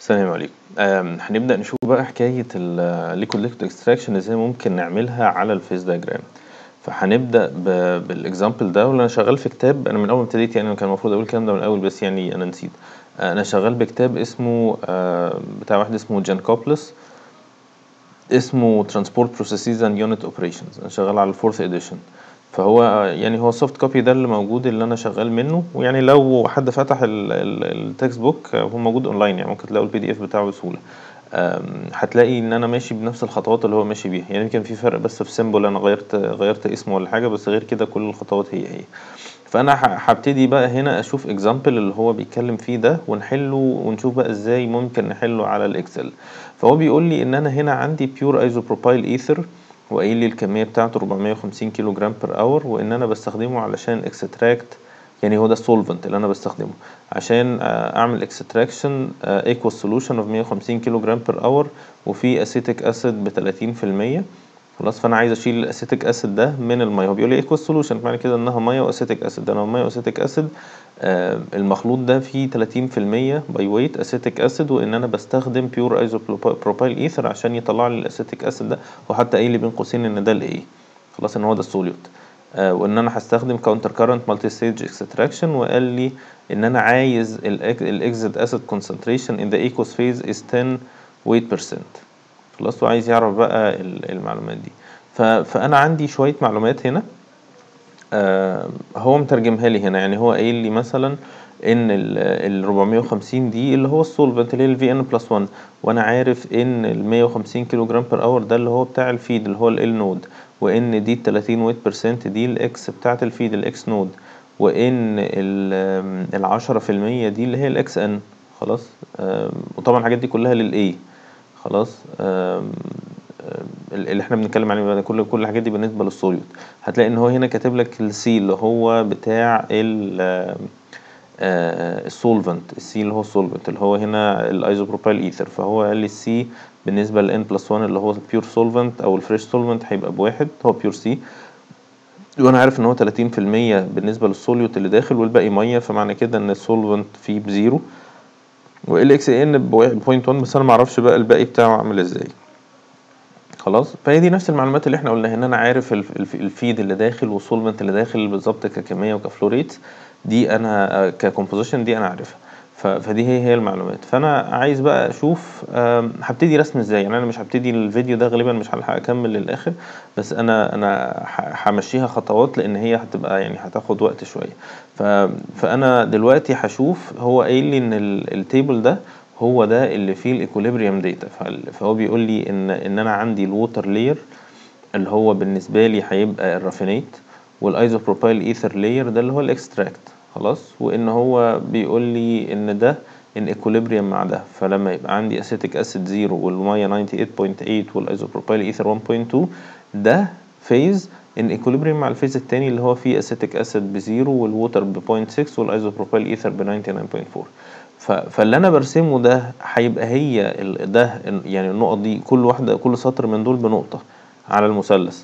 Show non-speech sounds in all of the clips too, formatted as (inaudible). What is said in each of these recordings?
السلام عليكم. آم، هنبدأ نشوف بقى حكاية ال liquid liquid extraction إزاي ممكن نعملها على ال phase diagram فهنبدأ ب- بال example ده وأنا شغال في كتاب أنا من أول ما ابتديت يعني كان المفروض أقول الكلام ده من الأول بس يعني أنا نسيت. آه، أنا شغال بكتاب اسمه آه، بتاع واحد اسمه جان كوبلس. اسمه Transport Processes and Unit Operations. أنا شغال على ال fourth edition فهو يعني هو ال soft copy ده اللي موجود اللي أنا شغال منه. ويعني لو حد فتح ال textbook هو موجود اونلاين يعني ممكن تلاقوا ال PDF بتاعه بسهولة. هتلاقي إن أنا ماشي بنفس الخطوات اللي هو ماشي بيها. يعني يمكن في فرق بس في symbol أنا غيرت غيرت اسمه ولا حاجة بس غير كده كل الخطوات هي هي. فأنا هبتدي بقى هنا أشوف example اللي هو بيتكلم فيه ده ونحله ونشوف بقى إزاي ممكن نحله على ال Excel فهو بيقول لي إن أنا هنا عندي pure isopropyl ether وقايل لي الكمية بتاعته 450 كيلو جرام per hour وإن أنا بستخدمه علشان extract يعني هو ده ال solvent اللي أنا بستخدمه. عشان آه، أعمل extraction aqueous solution of 150 كيلو جرام per hour وفي acetic acid ب 30% خلاص فأنا عايز أشيل ال acetic acid ده من المية. هو بيقول لي aqueous solution معنى كده إنها مية و acetic acid لو مية و acetic acid آه المخلوط ده فيه 30% by weight acetic acid وإن أنا بستخدم pure isopropyl ether عشان يطلع لي ال acetic acid ده. وحتى قايل لي بين قوسين إن ده الايه خلاص إن هو ده ال solute آه وإن أنا هستخدم counter current multistage extraction وقال لي إن أنا عايز ال exit acid concentration in the aqueous phase is 10 weight percent خلاص وعايز يعرف بقى ال- المعلومات دي. فأنا عندي شوية معلومات هنا. آه هو مترجمها لي هنا. يعني هو قايل لي مثلا إن ال ال 450 دي اللي هو ال solvent اللي هي ال V N plus 1 وأنا عارف إن ال 150 كيلو جرام per hour ده اللي هو بتاع ال feed اللي هو ال L naught وإن دي ال 30 weight percent دي ال X بتاعت ال feed ال X naught وإن ال 10% دي اللي هي ال X N خلاص؟ آم، وطبعا الحاجات دي كلها لل A خلاص اللي إحنا بنتكلم عليه كل كل الحاجات دي بالنسبة لل solute هتلاقي إن هو هنا كاتب لك السي اللي هو بتاع ال السولفنت السي اللي هو السولفنت اللي هو هنا ال isopropyl ether فهو قال لي ال C بالنسبة لل N plus 1 اللي هو ال pure solvent أو ال fresh solvent هيبقى بواحد هو pure C وأنا عارف إن هو 30% بالنسبة لل solute اللي داخل والباقي مية فمعنى كده إن ال solvent فيه بزيرو. وال X N point 1 بس أنا معرفش بقى الباقي بتاعه عامل إزاي. خلاص؟ فهي دي نفس المعلومات اللي إحنا قلناها ان أنا عارف الف- الف- ال feed اللي داخل وال solvent اللي داخل بالظبط ككمية وك flow rate دي أنا ك composition دي أنا عارفها. فدي هي هي المعلومات. فأنا عايز بقى أشوف هبتدي رسم إزاي؟ يعني أنا مش هبتدي الفيديو ده غالبا مش هلحق أكمل للآخر بس أنا أنا همشيها خطوات لأن هي هتبقى يعني هتاخد وقت شوية. فأنا دلوقتي هشوف هو قايل لي إن ال- ال table ده هو ده اللي فيه ال equilibrium data. فهو بيقول لي إن إن أنا عندي ال water layer اللي هو بالنسبة لي هيبقى ال raffinate وال isopropyl ether layer ده اللي هو ال extract. خلاص؟ وإن هو بيقول لي إن ده in equilibrium مع ده. فلما يبقى عندي acetic acid 0 والمية 98.8 وال isopropyl ether 1.2 ده phase in equilibrium مع ال phase التاني اللي هو فيه acetic acid بزيرو وال water ب 0.6 وال isopropyl ether ب 99.4 ف- فاللي أنا برسمه ده هيبقى هي ده يعني النقط دي كل واحدة كل سطر من دول بنقطة على المثلث.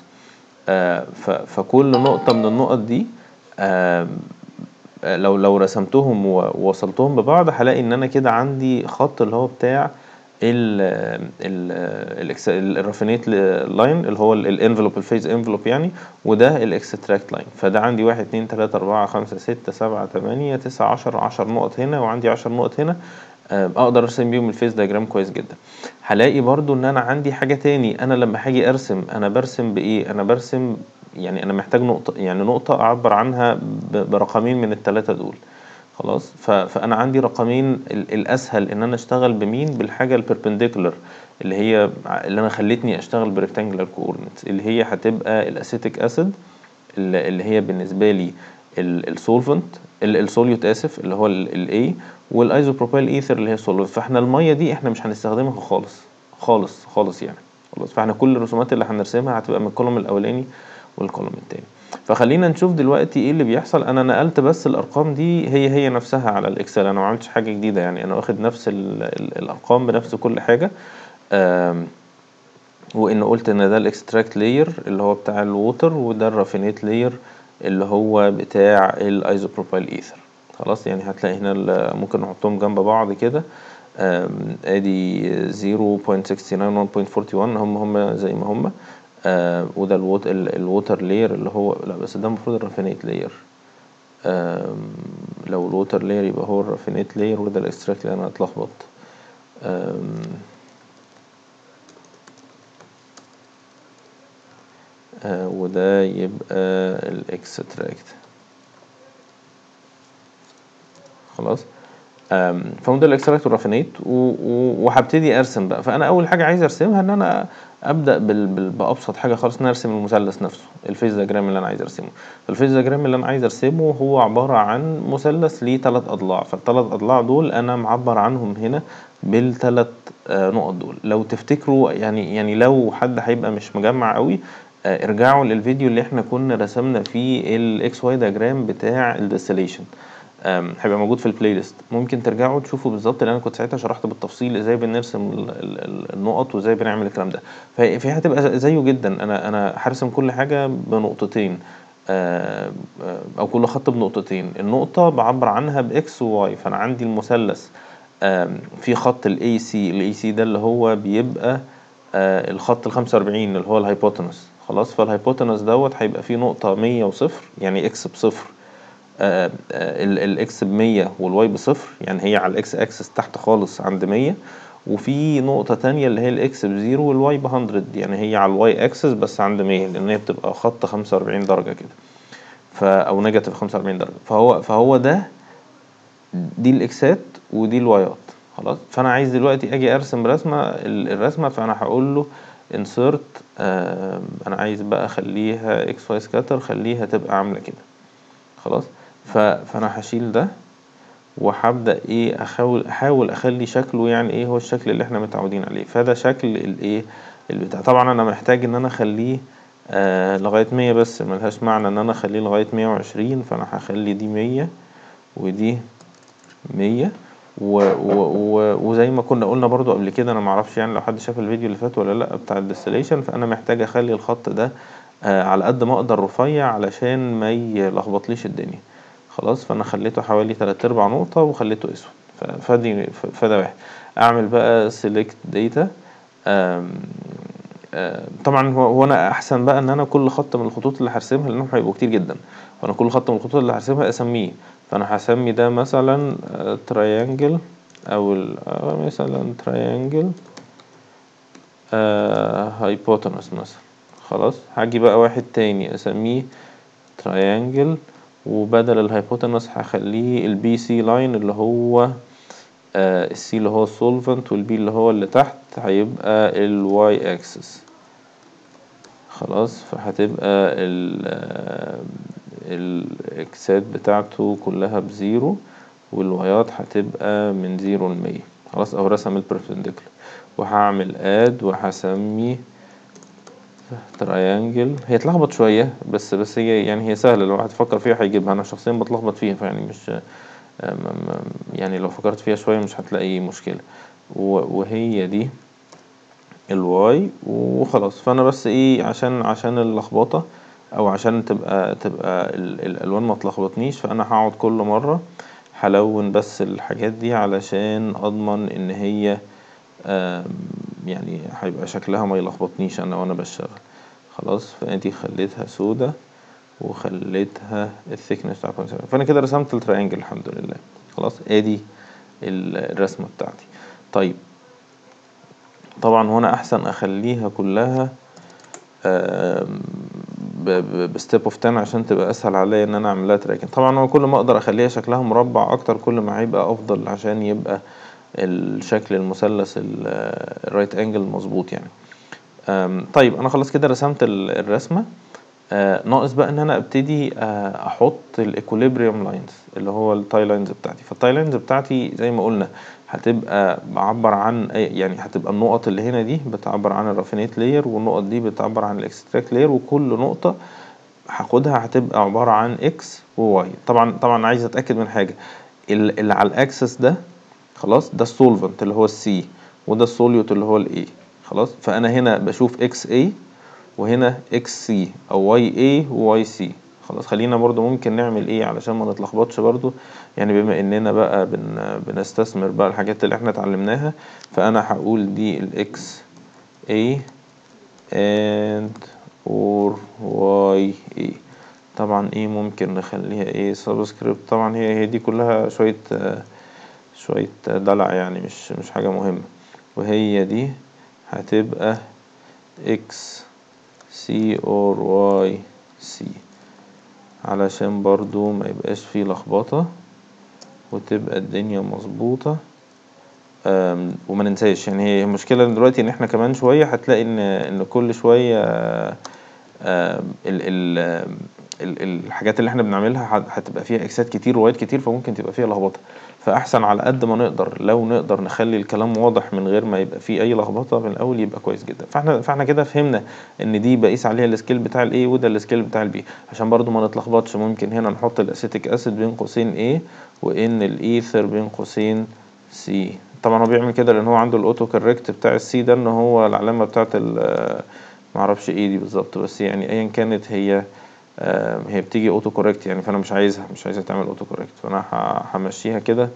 آه، فكل نقطة من النقط دي آه، لو لو رسمتهم ووصلتهم ببعض هلاقي إن أنا كده عندي خط اللي هو بتاع ال ال ال raffinate line اللي هو ال envelope ال phase envelope يعني وده ال extract line فده عندي واحد اتنين تلاتة أربعة خمسة ستة سبعة تمانية تسعة عشر عشر نقط هنا وعندي عشر نقط هنا. آه، أقدر أرسم بيهم ال phase diagram كويس جدا. هلاقي برضو إن أنا عندي حاجة تاني. أنا لما هاجي أرسم أنا برسم بإيه؟ أنا برسم يعني أنا محتاج نقطة يعني نقطة أعبر عنها برقمين من التلاتة دول. خلاص. فأنا عندي رقمين ال... الأسهل إن أنا أشتغل بمين؟ بالحاجة ال perpendicular اللي هي اللي أنا خلتني أشتغل ب rectangular coordinates اللي هي هتبقى ال acetic acid اللي هي بالنسبة لي ال solvent ال solute اسف اللي هو ال A وال isopropyl ether اللي هي ال solvent فإحنا المية دي إحنا مش هنستخدمها خالص خالص خالص يعني. خلاص؟ فإحنا كل الرسومات اللي هنرسمها هتبقى من ال column الأولاني وال column التاني. فخلينا نشوف دلوقتي إيه اللي بيحصل. أنا نقلت بس الأرقام دي هي هي نفسها على ال Excel. أنا ما عملتش حاجة جديدة يعني. أنا واخد نفس ال ال الأرقام بنفس كل حاجة. وإن قلت إن ده ال extract layer اللي هو بتاع ال water وده ال raffinate layer اللي هو بتاع ال isopropyl ether خلاص؟ يعني هتلاقي هنا ممكن نحطهم جنب بعض كده. أدي 0.69 1.41 هم هم زي ما هم. آه وده ال wat- ال- ال water layer اللي هو لا بس ده المفروض ال raffinate layer آم، لو ال water layer يبقى هو ال raffinate layer وده ال extract اللي أنا اتلخبط آه وده يبقى ال extract خلاص؟ ده ال extract وال raffinate وهبتدي أرسم بقى. فأنا أول حاجة عايز أرسمها إن أنا أبدأ بال... بال... بأبسط حاجة خالص إن أنا أرسم المثلث نفسه ال phase diagram اللي أنا عايز أرسمه. ال phase diagram اللي أنا عايز أرسمه هو عبارة عن مثلث ليه ثلاث أضلاع. فالثلاث أضلاع دول أنا معبر عنهم هنا بالثلاث نقط دول. لو تفتكروا يعني يعني لو حد هيبقى مش مجمع قوي آه، ارجعوا للفيديو اللي إحنا كنا رسمنا فيه ال X Y diagram بتاع ال distillation هيبقى موجود في ال playlist ممكن ترجعوا تشوفوا بالظبط اللي أنا كنت ساعتها شرحت بالتفصيل إزاي بنرسم ال- ال- ال- النقط وإزاي بنعمل الكلام ده. فهي هتبقى زيه جدا. أنا أنا هرسم كل حاجة بنقطتين أو كل خط بنقطتين. النقطة بعبر عنها ب X و Y فأنا عندي المثلث. في خط الاي سي الاي سي ده اللي هو بيبقى آه، الخط ال 45 اللي هو ال hypotenuse خلاص؟ فال hypotenuse دوت هيبقى فيه نقطة 100 وصفر يعني إكس بصفر. ال- الاكس بمية والواي بصفر يعني هي على الاكس اكسس تحت خالص عند مية. وفي نقطة تانية اللي هي الاكس بزيرو والواي بهندرد يعني هي على ال y axis بس عند مية لأن هي بتبقى خط خمسة وأربعين درجة كده. ف أو negative خمسة وأربعين درجة. فهو فهو ده دي ال x ات ودي ال y ات خلاص؟ فأنا عايز دلوقتي أجي أرسم رسمة ال- الرسمة فأنا هقول له insert آه أنا عايز بقى أخليها x y scatter خليها تبقى عاملة كده. خلاص. فأنا هشيل ده وهبدأ إيه احاول أحاول أخلي شكله يعني إيه هو الشكل اللي إحنا متعودين عليه. فده شكل الايه البتاع طبعا أنا محتاج إن أنا أخليه آه لغاية مية بس ملهاش معنى إن أنا أخليه لغاية مية وعشرين فأنا هخلي دي مية ودي مية. و و و وزي ما كنا قلنا برضو قبل كده أنا معرفش يعني لو حد شاف الفيديو اللي فات ولا لأ بتاع الديستليشن فأنا محتاج أخلي الخط ده آه على قد ما أقدر رفيع علشان ما يلخبطليش الدنيا. خلاص فأنا خليته حوالي تلات أرباع نقطة وخليته أسود. فدي فده واحد. أعمل بقى آم، آم، طبعا هو أنا أحسن بقى إن أنا كل خط من الخطوط اللي هرسمها لأنهم هيبقوا كتير جدا. فأنا كل خط من الخطوط اللي هرسمها أسميه. فأنا هسمي ده مثلا triangle أو ال- آه، مثلا triangle hypotenuse مثلا. خلاص هاجي بقى واحد تاني أسميه triangle وبدل ال hypotenuse هخليه ال BC line اللي هو ال C اللي هو ال solvent وال B اللي هو اللي تحت هيبقى ال y axis خلاص فهتبقى ال ال x ات بتاعته كلها ب zero وال y ات هتبقى من zero لمية. خلاص أو رسم ال perpendicular وهعمل add وهسمي triangle هي اتلخبط شوية بس بس هي يعني هي سهلة. لو واحد فكر فيها هيجيبها. أنا شخصيا بتلخبط فيها فيعني مش يعني لو فكرت فيها شوية مش هتلاقي مشكلة. و- وهي دي ال y وخلاص. فأنا بس إيه عشان عشان اللخبطة أو عشان تبقى تبقى ال- الألوان ما تلخبطنيش فأنا هقعد كل مرة هلون بس الحاجات دي علشان أضمن إن هي يعني هيبقى شكلها ما يلخبطنيش أنا وأنا بشتغل. خلاص فادي خليتها سودا وخليتها ال thickness بتاع 0.7 فأنا كده رسمت ال triangle الحمد لله. خلاص آدي ال- الرسمة بتاعتي. طيب. طبعا وأنا أحسن أخليها كلها ب step of 10 عشان تبقى أسهل عليا إن أنا أعملها تراكن طبعا هو كل ما أقدر أخليها شكلها مربع أكتر كل ما هيبقى أفضل عشان يبقى الشكل المثلث ال right angle مظبوط يعني. طيب أنا خلاص كده رسمت ال- الرسمة. آه، ناقص بقى إن أنا أبتدي آه، أحط ال equilibrium lines اللي هو ال tie lines بتاعتي. فال tie lines بتاعتي زي ما قلنا هتبقى بعبر عن يعني هتبقى النقط اللي هنا دي بتعبر عن ال raffinate layer والنقط دي بتعبر عن ال extract layer وكل نقطة هاخدها هتبقى عبارة عن x و y طبعا طبعا عايز أتأكد من حاجة ال- اللي على ال axis ده خلاص؟ ده ال solvent اللي هو ال C وده ال solute اللي هو ال A خلاص؟ فأنا هنا بشوف xA وهنا إكس سي أو واي اي وواي سي خلاص؟ خلينا برضو ممكن نعمل إيه علشان ما نتلخبطش برضو. يعني بما إننا بقى بن بنستثمر بقى الحاجات اللي إحنا اتعلمناها فأنا هقول دي ال x a and or y a. طبعا إيه ممكن نخليها إيه subscript طبعا هي هي دي كلها شوية شوية دلع يعني مش مش حاجة مهمة. وهي دي هتبقى x c or y c. علشان برضو ما يبقاش فيه لخبطة وتبقى الدنيا مظبوطة. وما ننساش يعني هي المشكلة دلوقتي إن إحنا كمان شوية هتلاقي إن إن كل شوية ال ال الحاجات اللي إحنا بنعملها هتبقى فيها إكسات كتير ووايت كتير فممكن تبقى فيها لخبطة. فأحسن على قد ما نقدر لو نقدر نخلي الكلام واضح من غير ما يبقى فيه أي لخبطة من الأول يبقى كويس جدا. فإحنا فإحنا كده فهمنا إن دي بقيس عليها ال scale بتاع ال A وده ال scale بتاع ال B عشان برضو ما نتلخبطش ممكن هنا نحط ال acetic acid بين قوسين A وان الايثر بين قوسين C. طبعا هو بيعمل كده لأن هو عنده ال auto correct بتاع ال C ده إن هو العلامة بتاعت معرفش إيه دي بالظبط بس يعني ايا كانت هي هي بتيجي auto correct يعني فأنا مش عايزها مش عايزها تعمل auto correct فانا همشيها كده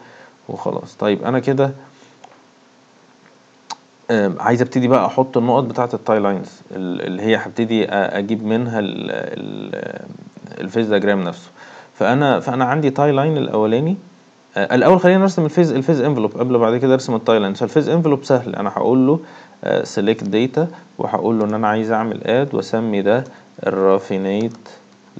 وخلاص. طيب أنا كده عايز أبتدي بقى أحط النقط بتاعة ال tie lines اللي هي هبتدي أجيب منها ال phase diagram نفسه. فأنا فأنا عندي tie line الأولاني الأول خلينا نرسم ال phase ال phase envelope قبل بعد كده أرسم ال tie line فال phase envelope سهل. أنا هقول له select data وهقول له إن أنا عايز أعمل add وأسمي ده ال raffinate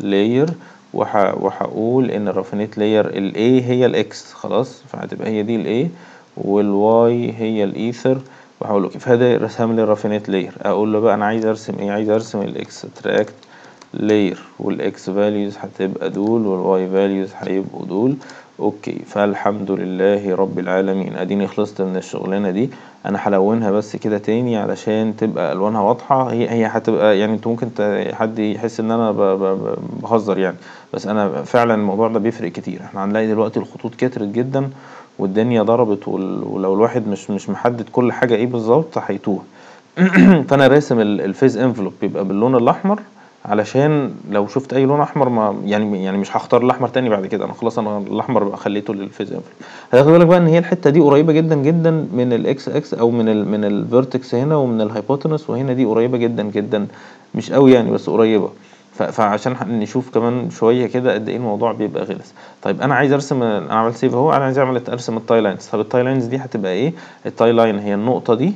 layer وهقول إن ال raffinate layer ال A هي ال x خلاص؟ فهتبقى هي دي ال A وال y هي الايثر وهقول له كيف هذا رسم لي ال raffinate layer أقول له بقى أنا عايز أرسم إيه؟ عايز أرسم ال extract layer وال x values هتبقى دول وال y values هيبقوا دول. okay. فالحمد لله رب العالمين. أديني خلصت من الشغلانة دي. أنا هلونها بس كده تاني علشان تبقى ألوانها واضحة. هي هي هتبقى يعني أنت ممكن حد يحس إن أنا بهزر يعني. بس أنا فعلا الموضوع ده بيفرق كتير. إحنا هنلاقي دلوقتي الخطوط كترت جدا والدنيا ضربت ولو الواحد مش مش محدد كل حاجة إيه بالظبط هيتوه. (clears throat) فأنا راسم ال phase envelope بيبقى باللون الأحمر علشان لو شفت أي لون أحمر ما يعني يعني مش هختار الأحمر تاني بعد كده. أنا خلاص أنا الأحمر بقى خليته لل phase envelope هتاخد بالك بقى إن هي الحتة دي قريبة جدا جدا من الاكس إكس أو من ال من ال vertex هنا ومن ال hypotenuse وهنا دي قريبة جدا جدا. مش قوي يعني بس قريبة. فعشان نشوف كمان شوية كده قد إيه الموضوع بيبقى غلس. طيب أنا عايز أرسم أنا عملت save أهو. أنا عايز أعمل أرسم ال tie lines طب ال tie lines دي هتبقى إيه؟ ال tie line هي النقطة دي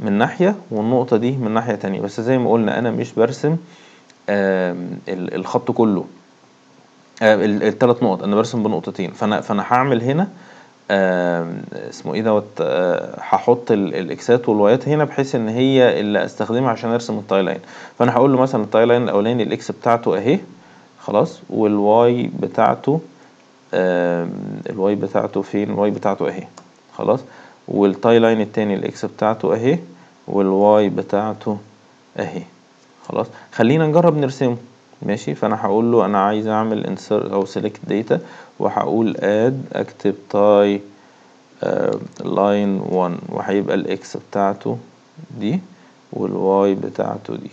من ناحية والنقطة دي من ناحية تانية. بس زي ما قلنا أنا مش برسم الخط كله. الثلاث نقط أنا برسم بنقطتين. فانا فأنا هعمل هنا اسمه إيه دوت هحط الإكسات والوايات هنا بحيث إن هي اللي أستخدمها عشان أرسم ال tie line. فأنا هقول له مثلا ال tie line الأولاني ال X بتاعته أهي خلاص وال Y بتاعته ال Y بتاعته فين ال Y بتاعته أهي خلاص. وال tie line التاني ال X بتاعته أهي وال Y بتاعته أهي. خلاص. خلينا نجرب نرسمه. ماشي؟ فأنا هقول له أنا عايز أعمل insert أو select data وهقول add أكتب tie line 1 وهيبقى ال X بتاعته دي وال Y بتاعته دي.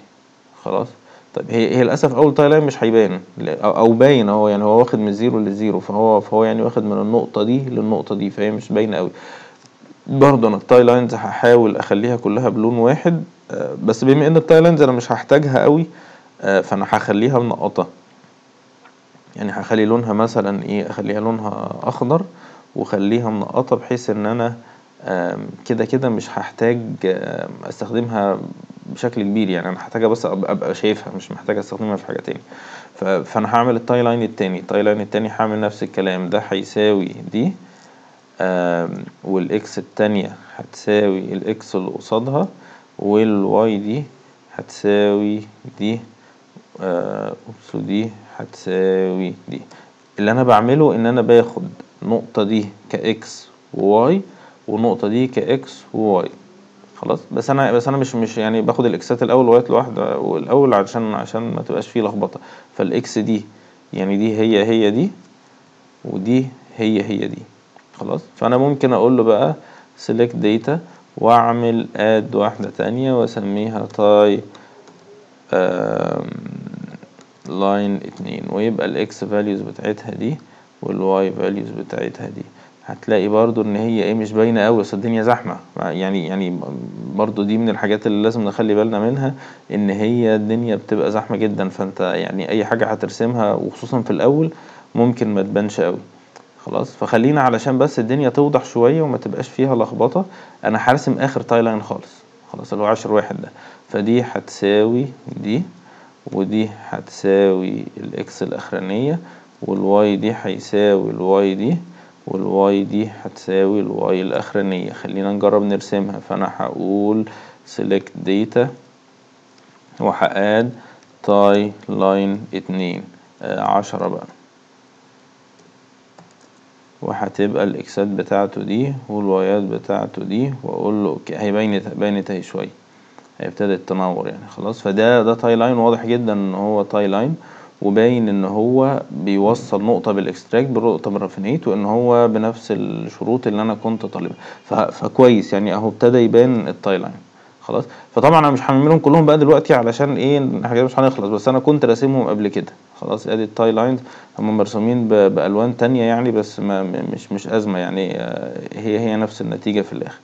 خلاص؟ طيب هي هي للأسف أول tie line مش هيبان. أو, أو باين أهو يعني هو واخد من zero ل zero فهو فهو يعني واخد من النقطة دي للنقطة دي فهي مش باينة قوي برضه أنا ال tie lines هحاول أخليها كلها بلون واحد بس بما إن ال tie lines أنا مش هحتاجها قوي فأنا هخليها منقطه يعني هخلي لونها مثلا إيه أخليها لونها أخضر وخليها منقطة بحيث إن أنا كده كده مش هحتاج أستخدمها بشكل كبير. يعني أنا هحتاجها بس أبقى شايفها مش محتاج أستخدمها في حاجة تاني. فأنا هعمل ال tie line التاني. ال tie line التاني هعمل نفس الكلام. ده هيساوي دي وال X التانية هتساوي ال X اللي قصادها. وال Y دي هتساوي دي oops دي هتساوي دي. اللي أنا بعمله إن أنا باخد النقطة دي ك X و Y والنقطة دي ك X و Y. خلاص؟ بس أنا بس أنا مش مش يعني باخد الإكسات الأول وايات لوحده والأول عشان عشان ما تبقاش فيه لخبطة. فال X دي يعني دي هي هي دي ودي هي هي دي. خلاص؟ فأنا ممكن أقول له بقى select data وأعمل add واحدة تانية وأسميها tie line اتنين. ويبقى ال X values بتاعتها دي وال Y values بتاعتها دي. هتلاقي برضو إن هي إيه مش باينة قوي أصل الدنيا زحمة. يعني يعني برضو دي من الحاجات اللي لازم نخلي بالنا منها إن هي الدنيا بتبقى زحمة جدا. فأنت يعني أي حاجة هترسمها وخصوصا في الأول ممكن ما تبانش قوي خلاص. فخلينا علشان بس الدنيا توضح شوية وما تبقاش فيها لخبطة أنا هرسم آخر tie line خالص. خلاص اللي هو عشر واحد ده. فدي هتساوي دي ودي هتساوي ال X الأخرانية والواي دي هيساوي الواي دي والواي دي هتساوي الواي الأخرانية. خلينا نجرب نرسمها. فأنا هقول select data وه add tie line اتنين. آه عشرة بقى. وهتبقى الاكسات بتاعته دي والوايات بتاعته دي وأقول له okay هي بينت أهي شوية. هي ابتدت تنور يعني خلاص. فده ده tie line واضح جدا إن هو tie line وباين إن هو بيوصل نقطة بال extract بنقطة بال raffinate وإن هو بنفس الشروط اللي أنا كنت طالبها. فكويس يعني أهو ابتدى يبان ال tie line خلاص؟ فطبعا أنا مش هعملهم كلهم بقى دلوقتي علشان إيه؟ الحاجات مش هنخلص بس أنا كنت راسمهم قبل كده. خلاص ادي ال tie lines هم مرسومين بألوان تانية يعني بس ما مش مش أزمة يعني هي هي نفس النتيجة في الآخر.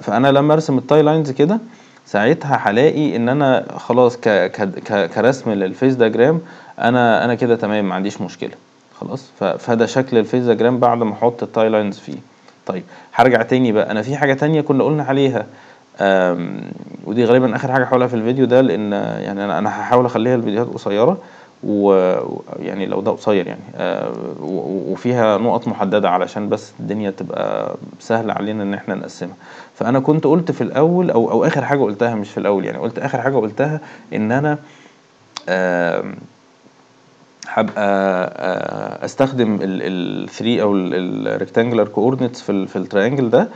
فأنا لما أرسم ال tie lines كده ساعتها هلاقي إن أنا خلاص ك ك كرسم لل phase diagram أنا أنا كده تمام ما عنديش مشكلة. خلاص؟ فده شكل ال phase diagram بعد ما أحط ال tie lines فيه. طيب هرجع تاني بقى. أنا في حاجة تانية كنا قلنا عليها. ودي غالبا آخر حاجة هقولها في الفيديو ده لأن يعني أنا أنا هحاول أخليها الفيديوهات قصيرة ويعني لو ده قصير يعني. وفيها نقط محددة علشان بس الدنيا تبقى سهلة علينا إن إحنا نقسمها. فأنا كنت قلت في الأول أو أو آخر حاجة قلتها مش في الأول يعني قلت آخر حاجة قلتها إن أنا هبقى أستخدم ال 3 أو ال rectangular coordinates في في ال triangle ده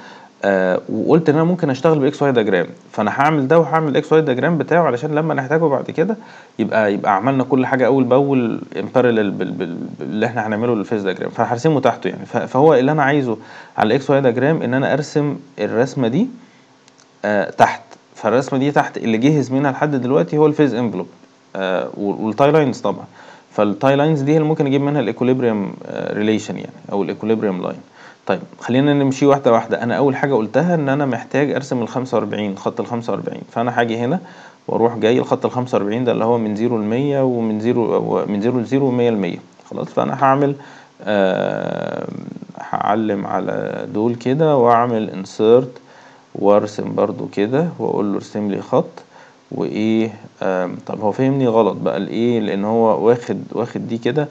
آه وقلت إن أنا ممكن أشتغل ب XY diagram فأنا هعمل ده وهعمل ال XY diagram بتاعه علشان لما نحتاجه بعد كده يبقى يبقى عملنا كل حاجة أول بأول ان باللي إحنا هنعمله لل phase diagram فهرسمه تحته يعني. فهو اللي أنا عايزه على ال XY diagram إن أنا أرسم الرسمة دي آه تحت. فالرسمة دي تحت اللي جهز منها لحد دلوقتي هو ال phase envelope آه وال tie lines طبعا. فال tie lines دي اللي ممكن أجيب منها ال equilibrium relation يعني أو ال equilibrium line طيب خلينا نمشي واحدة واحدة. أنا أول حاجة قلتها إن أنا محتاج أرسم الخمسة وأربعين خط الخمسة وأربعين. فأنا هاجي هنا وأروح جاي الخط الخمسة وأربعين ده اللي هو من zero لمية ومن zero من zero ل zero ومية لمية. خلاص فأنا هعمل آه هعلم على دول كده وأعمل insert وأرسم برضو كده وأقول له ارسم لي خط وإيه آه طب هو فهمني غلط بقى الإيه لأن هو واخد واخد دي كده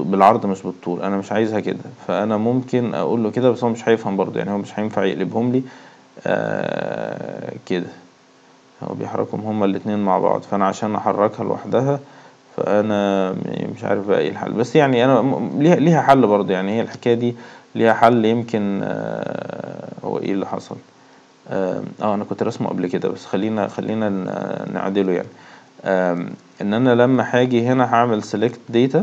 بالعرض مش بالطول. أنا مش عايزها كده. فأنا ممكن أقول له كده بس هو مش هيفهم برضه. يعني هو مش هينفع يقلبهم لي آه كده. هو بيحركهم هما الاتنين مع بعض. فأنا عشان أحركها لوحدها فأنا مش عارف بقى إيه الحل. بس يعني أنا ليها ليها حل برضه. يعني هي الحكاية دي ليها حل يمكن آه هو إيه اللي حصل. آه أنا كنت رسمه قبل كده بس خلينا خلينا نعدله يعني. إن أنا لما هاجي هنا هعمل select data.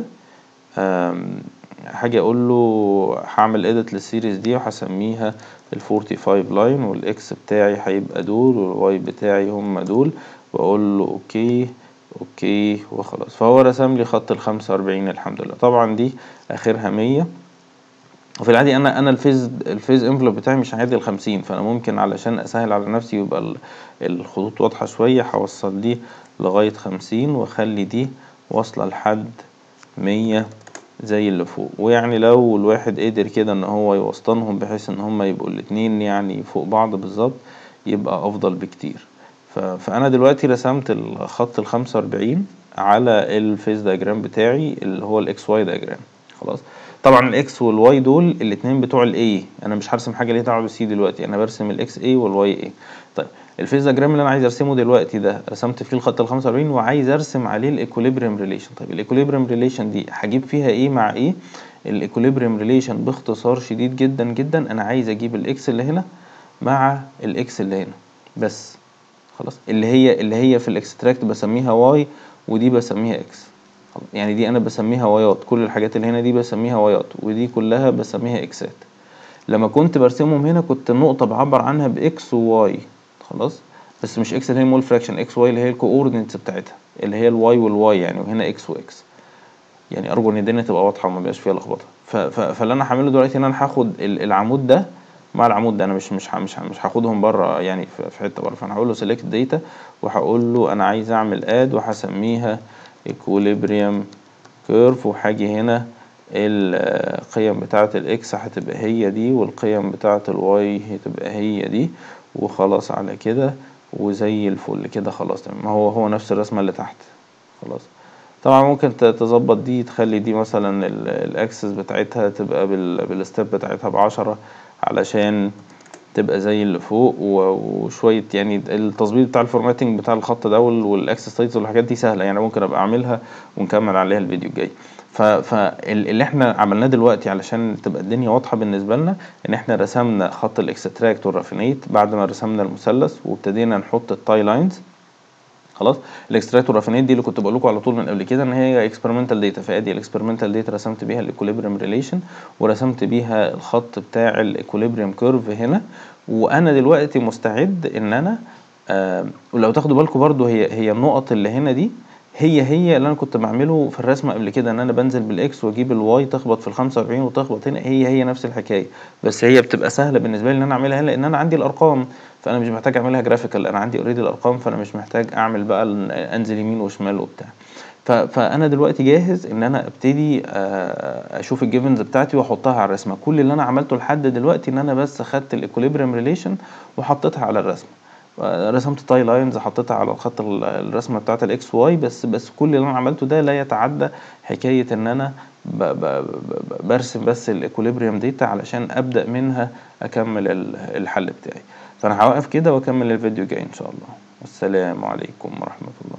هاجي أقول له هعمل edit للسيريز دي وهسميها ال 45 line وال X بتاعي هيبقى دول وال Y بتاعي هم دول. وأقول له okay okay وخلاص. فهو رسم لي خط ال 45 الحمد لله. طبعا دي آخرها 100 وفي العادي أنا أنا ال phase ال phase envelope بتاعي مش هيعدي ال 50 فأنا ممكن علشان أسهل على نفسي يبقى الخطوط واضحة شوية هوصل دي لغاية 50 واخلي دي واصلة لحد 100 زي اللي فوق. ويعني لو الواحد قدر كده إن هو يوسطنهم بحيث إن هما يبقوا الاتنين يعني فوق بعض بالظبط يبقى أفضل بكتير. فأنا دلوقتي رسمت الخط ال 45 على ال phase diagram بتاعي اللي هو ال X Y diagram خلاص؟ طبعا ال X وال Y دول الاتنين بتوع ال A أنا مش هرسم حاجة ليها دعوة بال C دلوقتي أنا برسم ال X A وال Y A طيب ال phase diagram اللي أنا عايز أرسمه دلوقتي ده رسمت فيه الخط ال 45 وعايز أرسم عليه ال equilibrium relation. طيب ال equilibrium relation دي هجيب فيها إيه مع إيه؟ ال equilibrium relation باختصار شديد جدا جدا. أنا عايز أجيب الإكس اللي هنا مع الإكس اللي هنا. بس خلاص. اللي هي اللي هي في ال extract بسميها Y ودي بسميها X. يعني دي أنا بسميها Y ات. كل الحاجات اللي هنا دي بسميها Y ات ودي كلها بسميها X ات. لما كنت برسمهم هنا كنت النقطة بعبر عنها ب X و Y. خلاص؟ بس مش X اللي هي mole fraction X Y اللي هي ال coordinates بتاعتها اللي هي ال Y وال Y يعني وهنا X و X يعني أرجو إن الدنيا تبقى واضحة وما بيبقاش فيها لخبطة. فاللي أنا هعمله دلوقتي إن أنا هاخد العمود ده مع العمود ده. أنا مش مش مش مش هاخدهم بره يعني في حتة بره. فأنا هقول له select data وهقول له أنا عايز أعمل add وهسميها equilibrium curve. وهاجي هنا القيم بتاعة ال X هتبقى هي دي والقيم بتاعة ال Y هتبقى هي دي. وخلاص على كده وزي الفل كده خلاص تمام. هو هو نفس الرسمة اللي تحت. خلاص. طبعا ممكن تظبط دي تخلي دي مثلا ال axis بتاعتها تبقى بال step بتاعتها بعشرة علشان تبقى زي اللي فوق وشوية يعني التظبيط بتاع ال formatting بتاع الخط ده وال axis titles والحاجات دي سهلة. يعني ممكن أبقى أعملها ونكمل عليها الفيديو الجاي. فاللي إحنا عملناه دلوقتي علشان تبقى الدنيا واضحة بالنسبة لنا ان إحنا رسمنا خط ال extract وال raffinate بعد ما رسمنا المثلث وابتدينا نحط ال tie lines. خلاص؟ ال extract وال raffinate دي اللي كنت بقول لكم على طول من قبل كده إن هي experimental data فأدي ال experimental data رسمت بيها ال equilibrium relation ورسمت بيها الخط بتاع ال equilibrium curve هنا. وأنا دلوقتي مستعد إن أنا آه ولو تاخدوا بالكم برضو هي هي النقط اللي هنا دي هي هي اللي أنا كنت بعمله في الرسمة قبل كده إن أنا بنزل بال X وأجيب ال Y تخبط في ال 45 وتخبط هنا هي هي نفس الحكاية. بس هي بتبقى سهلة بالنسبة لي إن أنا أعملها لأن أنا عندي الأرقام فأنا مش محتاج أعملها graphical أنا عندي already الأرقام فأنا مش محتاج أعمل بقى أنزل يمين وشمال وبتاع. فانا دلوقتي جاهز إن أنا أبتدي أشوف ال givens بتاعتي وأحطها على الرسمة. كل اللي أنا عملته لحد دلوقتي إن أنا بس خدت ال equilibrium relation وحطيتها على الرسمة. رسمت tie lines حطيتها على الخط الرسمة بتاعت ال X Y بس بس كل اللي أنا عملته ده لا يتعدى حكاية إن أنا برسم بس ال equilibrium data علشان أبدأ منها أكمل الحل بتاعي. فأنا هوقف كده وأكمل الفيديو جاي إن شاء الله. والسلام عليكم ورحمة الله.